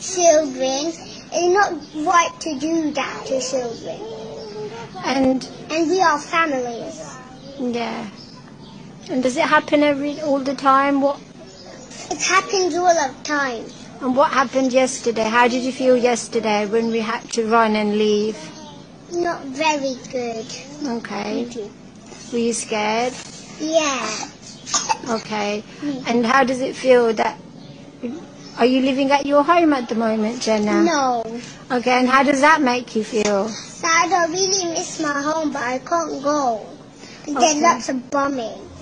children. It's not right to do that to children. And And we are families. yeah. And does it happen every all the time? What It happens all the time. and what happened yesterday? How did you feel yesterday when we had to run and leave? Not very good. Okay. Were you scared? Yeah. Okay. And how does it feel that are you living at your home at the moment, Jenna? No. Okay, and how does that make you feel? Sad, I really miss my home, but I can't go. There's Okay. lots of bombing.